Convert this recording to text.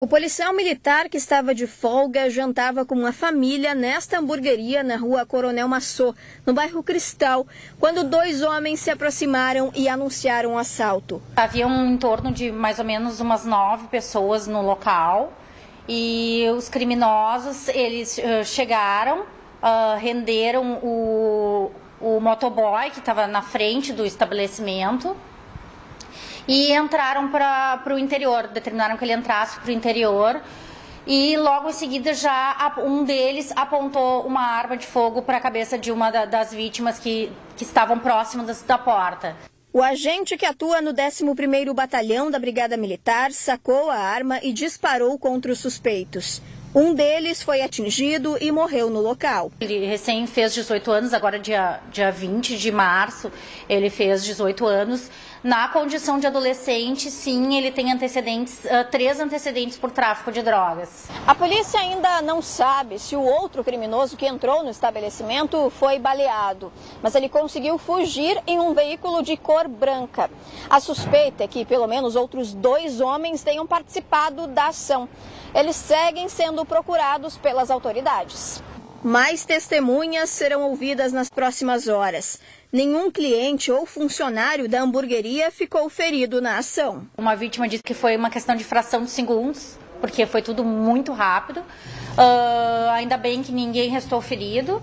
O policial militar que estava de folga jantava com uma família nesta hamburgueria na rua Coronel Massô, no bairro Cristal, quando dois homens se aproximaram e anunciaram o um assalto. Havia um, em torno de mais ou menos umas nove pessoas no local e os criminosos eles uh, chegaram, uh, renderam o, o motoboy que estava na frente do estabelecimento e entraram para o interior, determinaram que ele entrasse para o interior e logo em seguida já um deles apontou uma arma de fogo para a cabeça de uma das vítimas que, que estavam próximas da porta. O agente que atua no 11º Batalhão da Brigada Militar sacou a arma e disparou contra os suspeitos. Um deles foi atingido e morreu no local. Ele recém fez 18 anos, agora dia, dia 20 de março, ele fez 18 anos. Na condição de adolescente, sim, ele tem antecedentes, uh, três antecedentes por tráfico de drogas. A polícia ainda não sabe se o outro criminoso que entrou no estabelecimento foi baleado, mas ele conseguiu fugir em um veículo de cor branca. A suspeita é que pelo menos outros dois homens tenham participado da ação. Eles seguem sendo procurados pelas autoridades. Mais testemunhas serão ouvidas nas próximas horas. Nenhum cliente ou funcionário da hamburgueria ficou ferido na ação. Uma vítima disse que foi uma questão de fração de segundos, porque foi tudo muito rápido. Uh, ainda bem que ninguém restou ferido.